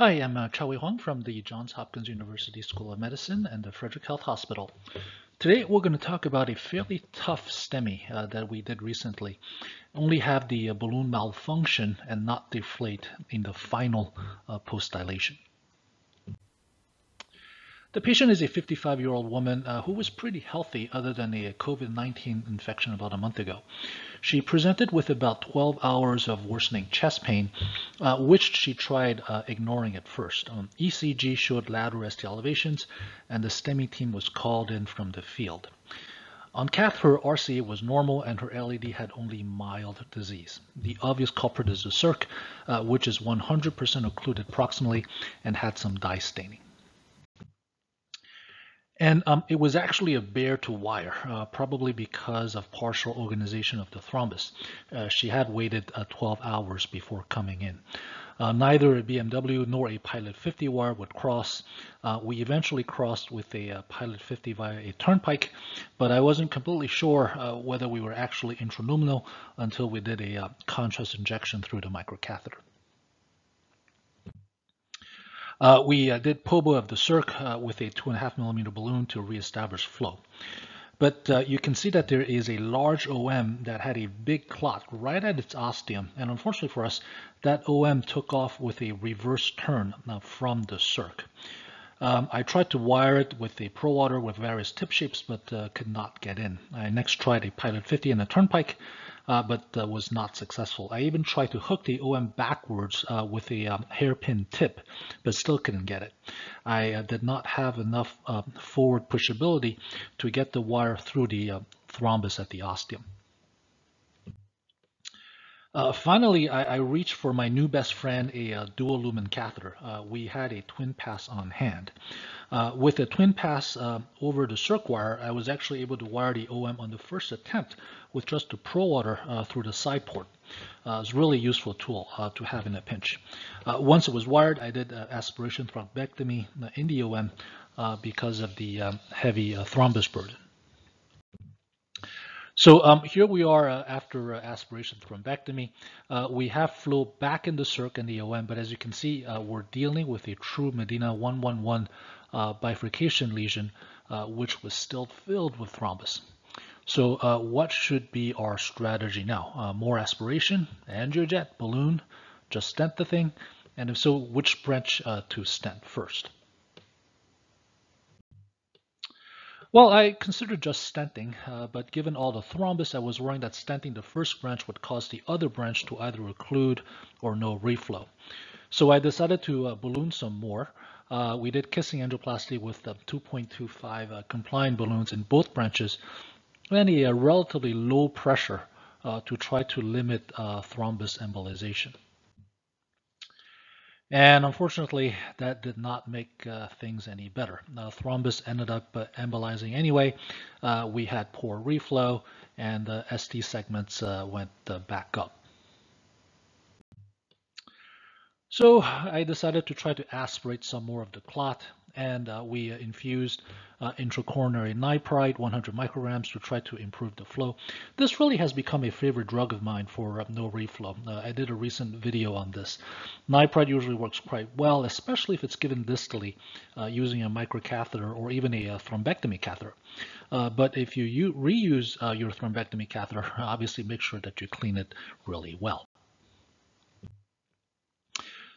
Hi, I'm uh, Chao Wei Hwang from the Johns Hopkins University School of Medicine and the Frederick Health Hospital. Today we're going to talk about a fairly tough STEMI uh, that we did recently. Only have the uh, balloon malfunction and not deflate in the final uh, post-dilation. The patient is a 55-year-old woman uh, who was pretty healthy other than a COVID-19 infection about a month ago. She presented with about 12 hours of worsening chest pain, uh, which she tried uh, ignoring at first. Um, ECG showed lateral ST elevations, and the STEMI team was called in from the field. On cath, her RCA was normal and her LAD had only mild disease. The obvious culprit is the circ, uh, which is 100% occluded proximally and had some dye staining. And um, it was actually a bear to wire, uh, probably because of partial organization of the thrombus. Uh, she had waited uh, 12 hours before coming in. Uh, neither a BMW nor a Pilot 50 wire would cross. Uh, we eventually crossed with a uh, Pilot 50 via a turnpike, but I wasn't completely sure whether we were actually intraluminal until we did a contrast injection through the microcatheter. Uh, we uh, did POBA of the circ uh, with a two and a half millimeter balloon to reestablish flow. But uh, you can see that there is a large OM that had a big clot right at its ostium. And unfortunately for us, that OM took off with a reverse turn uh, from the circ. Um, I tried to wire it with a ProWater with various tip shapes, but uh, could not get in. I next tried a Pilot 50 and a Turnpike, uh, but uh, was not successful. I even tried to hook the OM backwards uh, with a um, hairpin tip, but still couldn't get it. I uh, did not have enough uh, forward pushability to get the wire through the uh, thrombus at the ostium. Uh, finally, I, I, reached for my new best friend, a, a dual lumen catheter. Uh, we had a twin pass on hand. Uh, with a twin pass uh, over the circ wire, I was actually able to wire the OM on the first attempt with just the ProWater uh, through the side port. Uh, it's a really useful tool to have in a pinch. once it was wired, I did aspiration thrombectomy in the OM because of the um, heavy thrombus burden. So um, here we are uh, after uh, aspiration thrombectomy. Uh, we have flow back in the circ and the OM, but as you can see, uh, we're dealing with a true Medina 111 uh, bifurcation lesion, uh, which was still filled with thrombus. So what should be our strategy now? more aspiration, angiojet, balloon, just stent the thing, and if so, which branch to stent first? Well, I considered just stenting, uh, but given all the thrombus, I was worrying that stenting the first branch would cause the other branch to either occlude or no reflow. So I decided to uh, balloon some more. Uh, we did kissing angioplasty with 2.25 uh, compliant balloons in both branches and a, a relatively low pressure uh, to try to limit uh, thrombus embolization. And unfortunately, that did not make uh, things any better. Uh, thrombus ended up uh, embolizing anyway. Uh, we had poor reflow, and the ST segments uh, went back up. So I decided to try to aspirate some more of the clot and we infused uh, intracoronary nipride 100 micrograms to try to improve the flow. This really has become a favorite drug of mine for uh, no reflow. Uh, I did a recent video on this. Nipride usually works quite well, especially if it's given distally uh, using a microcatheter or even a, a thrombectomy catheter. but if you reuse your thrombectomy catheter, obviously make sure that you clean it really well.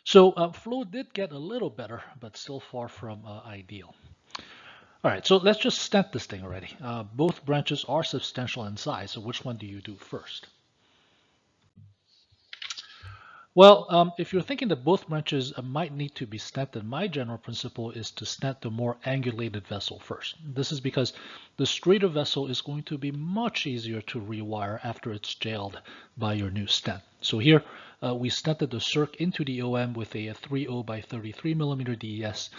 So uh, flow did get a little better, but still far from uh, ideal. All right, so let's just stent this thing already. Uh, both branches are substantial in size, so which one do you do first? Well, um, if you're thinking that both branches uh, might need to be stented, my general principle is to stent the more angulated vessel first. This is because the straighter vessel is going to be much easier to rewire after it's jailed by your new stent. So here uh, we stented the circ into the OM with a 3.0 by 33 millimeter DES.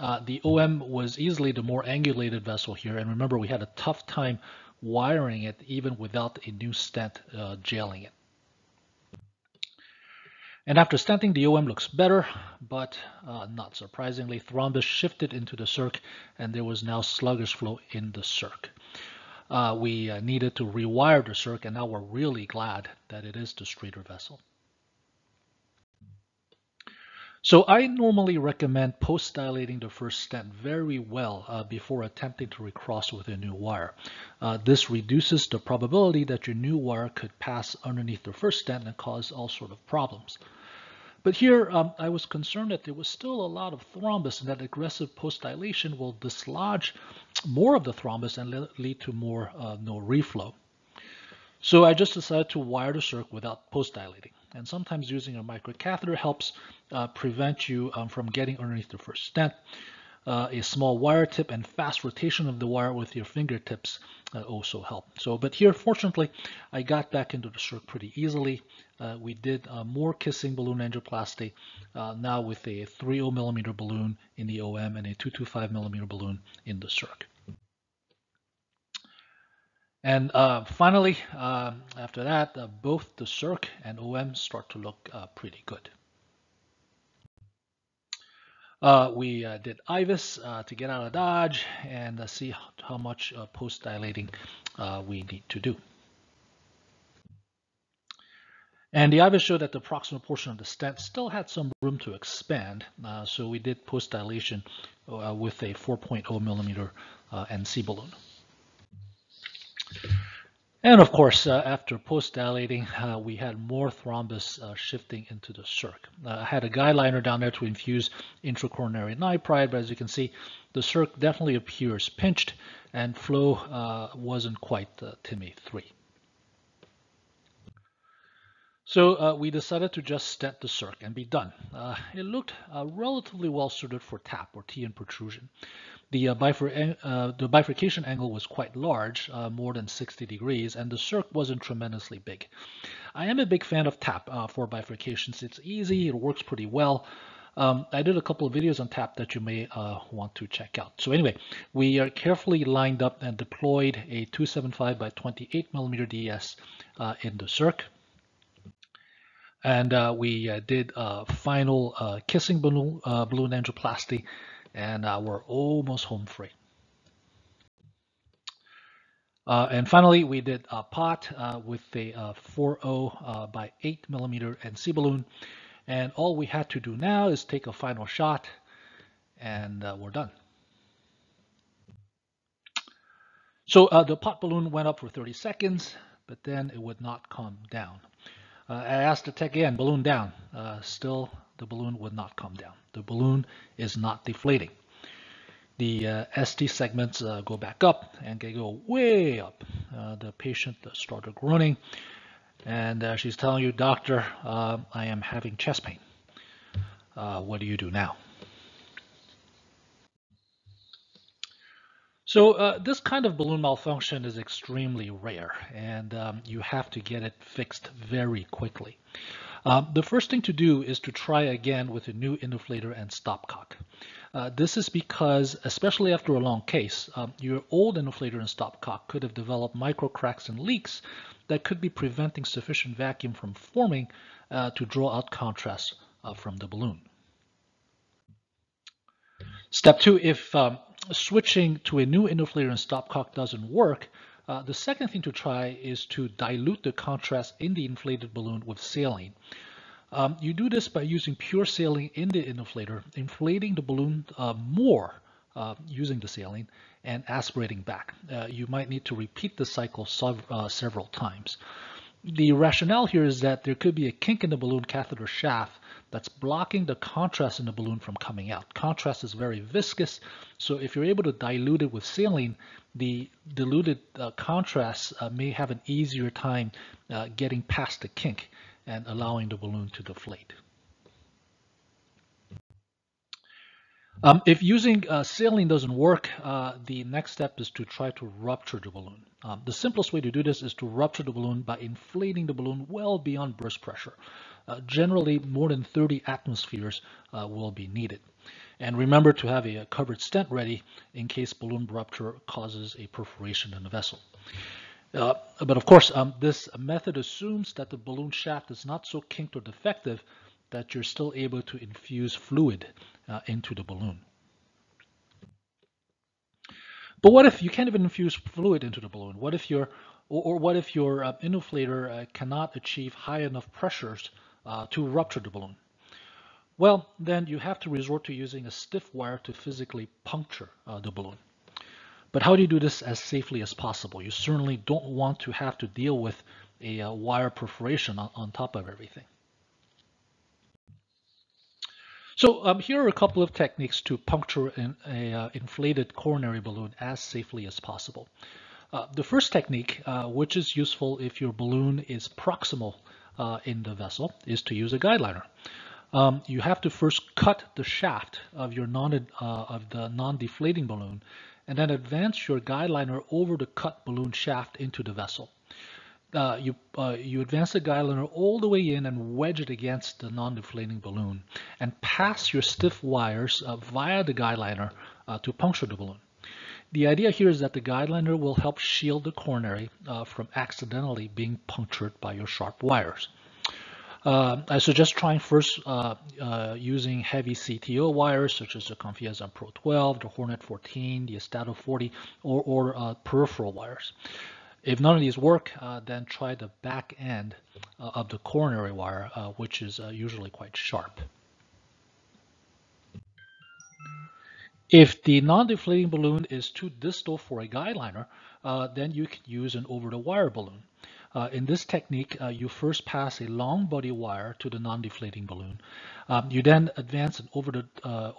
Uh, the OM was easily the more angulated vessel here, and remember we had a tough time wiring it even without a new stent uh, jailing it. And after stenting, the OM looks better, but uh, not surprisingly, thrombus shifted into the circ, and there was now sluggish flow in the circ. Uh, we uh, needed to rewire the circ, and now we're really glad that it is the straighter vessel. So I normally recommend post-dilating the first stent very well uh, before attempting to recross with a new wire. Uh, this reduces the probability that your new wire could pass underneath the first stent and cause all sort of problems. But here um, I was concerned that there was still a lot of thrombus and that aggressive post-dilation will dislodge more of the thrombus and lead to more uh, no reflow. So I just decided to wire the circ without post-dilating. And sometimes using a microcatheter helps uh, prevent you um, from getting underneath the first stent. Uh, a small wire tip and fast rotation of the wire with your fingertips uh, also help. So, but here, fortunately, I got back into the circ pretty easily. Uh, we did uh, more kissing balloon angioplasty uh, now with a 30 millimeter balloon in the OM and a 225 millimeter balloon in the circ. And uh, finally, uh, after that, uh, both the circ and OM start to look uh, pretty good. Uh, we uh, did IVUS to get out of Dodge and see how much post-dilating we need to do. And the IVUS showed that the proximal portion of the stent still had some room to expand. so we did post-dilation with a 4.0 millimeter NC balloon. And of course, uh, after post-dilating, uh, we had more thrombus uh, shifting into the circ. Uh, I had a guideliner down there to infuse intracoronary nipride, but as you can see, the circ definitely appears pinched and flow uh, wasn't quite uh, TIMI 3. So uh, we decided to just stent the circ and be done. It looked relatively well suited for TAP or T TN protrusion. The, uh, bifur uh, the bifurcation angle was quite large, uh, more than 60 degrees, and the circ wasn't tremendously big. I am a big fan of TAP for bifurcations. It's easy, it works pretty well. Um, I did a couple of videos on TAP that you may uh, want to check out. So anyway, we are carefully lined up and deployed a 275 by 28 millimeter DES uh, in the circ. And uh, we uh, did a final uh, kissing balloon, uh, balloon angioplasty, and uh, we're almost home free. Uh, and finally, we did a pot with a 4.0 by 8 millimeter NC balloon. And all we had to do now is take a final shot, and we're done. So the pot balloon went up for 30 seconds, but then it would not come down. Uh, I asked the tech again, balloon down. Uh, still, the balloon would not come down. The balloon is not deflating. The uh, ST segments uh, go back up and they go way up. Uh, the patient started groaning and uh, she's telling you, doctor, I am having chest pain. what do you do now? So uh, this kind of balloon malfunction is extremely rare and um, you have to get it fixed very quickly. Uh, the first thing to do is to try again with a new inflator and stopcock. Uh, this is because, especially after a long case, um, your old inflator and stopcock could have developed micro cracks and leaks that could be preventing sufficient vacuum from forming uh, to draw out contrast uh, from the balloon. Step two, if um, switching to a new inflator and stopcock doesn't work, uh, the second thing to try is to dilute the contrast in the inflated balloon with saline. Um, you do this by using pure saline in the inflator, inflating the balloon uh, more uh, using the saline and aspirating back. Uh, you might need to repeat the cycle uh, several times. The rationale here is that there could be a kink in the balloon catheter shaft that's blocking the contrast in the balloon from coming out. Contrast is very viscous, so if you're able to dilute it with saline, the diluted uh, contrast uh, may have an easier time uh, getting past the kink and allowing the balloon to deflate. Um, if using uh, saline doesn't work, uh, the next step is to try to rupture the balloon. Um, the simplest way to do this is to rupture the balloon by inflating the balloon well beyond burst pressure. Uh, generally, more than 30 atmospheres will be needed. And remember to have a, covered stent ready in case balloon rupture causes a perforation in the vessel. Uh, but of course, um, this method assumes that the balloon shaft is not so kinked or defective that you're still able to infuse fluid uh, into the balloon. But what if you can't even infuse fluid into the balloon? What if your or, or what if your uh, inflator uh, cannot achieve high enough pressures uh, to rupture the balloon? Well, then you have to resort to using a stiff wire to physically puncture uh, the balloon. But how do you do this as safely as possible? You certainly don't want to have to deal with a uh, wire perforation on, on, top of everything. So um, here are a couple of techniques to puncture an a, uh, inflated coronary balloon as safely as possible. Uh, the first technique, uh, which is useful if your balloon is proximal uh, in the vessel, is to use a guide liner. Um, you have to first cut the shaft of your non uh, of the non-deflating balloon and then advance your guide liner over the cut balloon shaft into the vessel. Uh, you, uh, you advance the guide liner all the way in and wedge it against the non-deflating balloon and pass your stiff wires uh, via the guide uh, to puncture the balloon. The idea here is that the guide liner will help shield the coronary uh, from accidentally being punctured by your sharp wires. Uh, I suggest trying first uh, uh, using heavy CTO wires such as the Confianza Pro 12, the Hornet 14, the Astato 40, or, or uh, peripheral wires. If none of these work, uh, then try the back end uh, of the coronary wire, which is usually quite sharp. If the non-deflating balloon is too distal for a guide liner, then you can use an over-the-wire balloon. Uh, in this technique, uh, you first pass a long buddy wire to the non-deflating balloon. Um, you then advance an over the uh,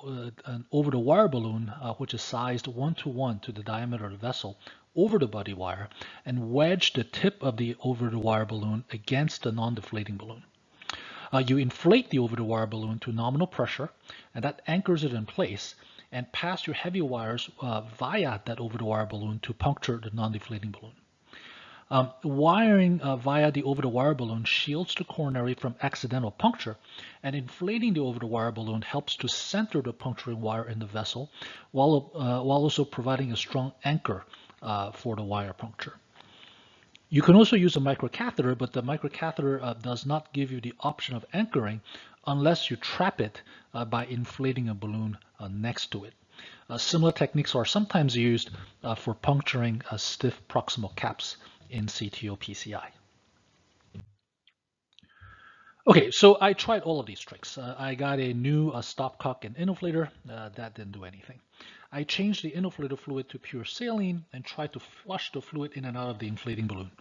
an over the wire balloon, uh, which is sized one to one to the diameter of the vessel, over the buddy wire, and wedge the tip of the over the wire balloon against the non-deflating balloon. Uh, you inflate the over the wire balloon to nominal pressure, and that anchors it in place and pass your heavy wires uh, via that over the wire balloon to puncture the non-deflating balloon. Um, wiring uh, via the over-the-wire balloon shields the coronary from accidental puncture, and inflating the over-the-wire balloon helps to center the puncturing wire in the vessel, while, uh, while also providing a strong anchor uh, for the wire puncture. You can also use a microcatheter, but the microcatheter uh, does not give you the option of anchoring unless you trap it uh, by inflating a balloon uh, next to it. similar techniques are sometimes used for puncturing stiff proximal caps in CTO PCI. Okay, so I tried all of these tricks. Uh, I got a new uh, stopcock and inflator. Uh, that didn't do anything. I changed the inflator fluid to pure saline and tried to flush the fluid in and out of the inflating balloon.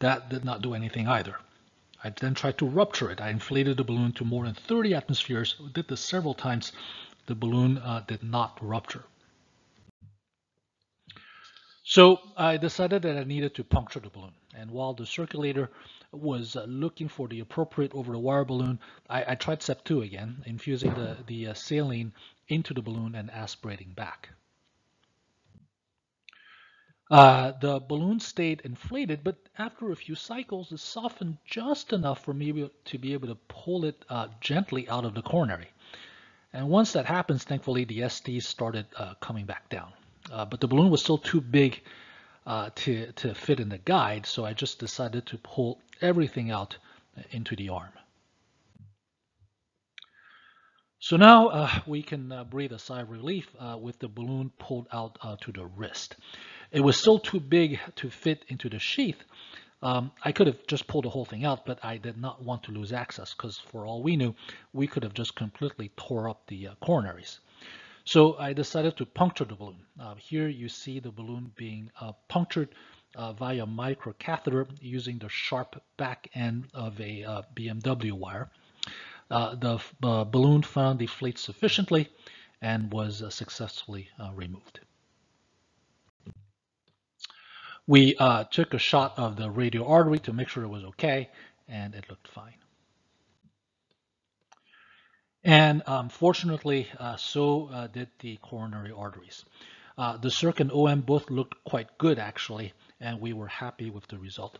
That did not do anything either. I then tried to rupture it. I inflated the balloon to more than 30 atmospheres, did this several times. The balloon uh, did not rupture. So I decided that I needed to puncture the balloon. And while the circulator was uh, looking for the appropriate over-the-wire balloon, I, I, tried step two again, infusing the, the uh, saline into the balloon and aspirating back. Uh, the balloon stayed inflated, but after a few cycles, it softened just enough for me to be able to pull it uh, gently out of the coronary. And once that happens, thankfully, the ST started uh, coming back down. Uh, but the balloon was still too big uh, to, to fit in the guide, so I just decided to pull everything out into the arm. So now uh, we can uh, breathe a sigh of relief uh, with the balloon pulled out uh, to the wrist. It was still too big to fit into the sheath. Um, I could have just pulled the whole thing out, but I did not want to lose access because for all we knew, we could have just completely tore up the coronaries. So I decided to puncture the balloon. Uh, here you see the balloon being uh, punctured uh, via microcatheter using the sharp back end of a uh, BMW wire. Uh, the uh, balloon found deflate sufficiently and was successfully removed. We took a shot of the radial artery to make sure it was okay, and it looked fine. And um, fortunately, uh, so uh, did the coronary arteries. Uh, the circ and OM both looked quite good, actually, and we were happy with the result.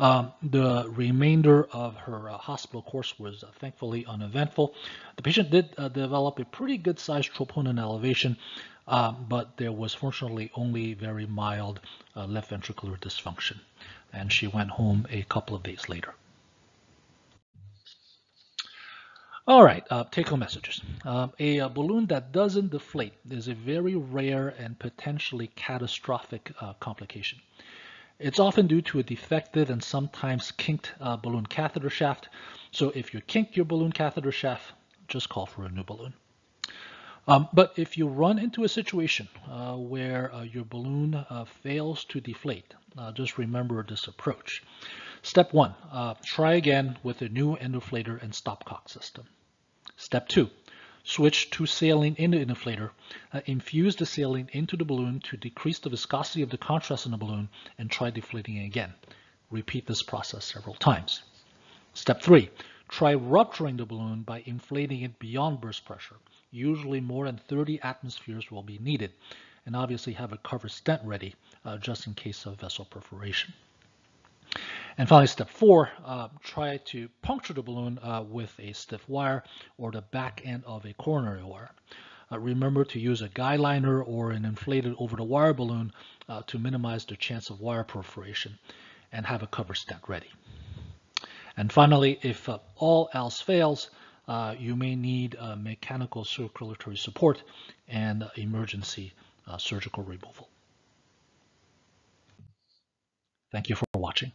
Um, the remainder of her uh, hospital course was uh, thankfully uneventful. The patient did uh, develop a pretty good sized troponin elevation, but there was fortunately only very mild left ventricular dysfunction, and she went home a couple of days later. All right, uh, take-home messages. Um, a, a, balloon that doesn't deflate is a very rare and potentially catastrophic uh, complication. It's often due to a defective and sometimes kinked uh, balloon catheter shaft. So if you kink your balloon catheter shaft, just call for a new balloon. Um, but if you run into a situation uh, where uh, your balloon uh, fails to deflate, uh, just remember this approach. Step one, uh, try again with a new endoflator and stopcock system. Step two, switch to saline in the inflator, uh, infuse the saline into the balloon to decrease the viscosity of the contrast in the balloon, and try deflating again. Repeat this process several times. Step three, try rupturing the balloon by inflating it beyond burst pressure. Usually more than 30 atmospheres will be needed, and obviously have a cover stent ready uh, just in case of vessel perforation. And finally, step four, uh, try to puncture the balloon uh, with a stiff wire or the back end of a coronary wire. Uh, remember to use a guide liner or an inflated over-the-wire balloon uh, to minimize the chance of wire perforation and have a cover stent ready. And finally, if uh, all else fails, uh, you may need mechanical circulatory support and emergency surgical removal. Thank you for watching.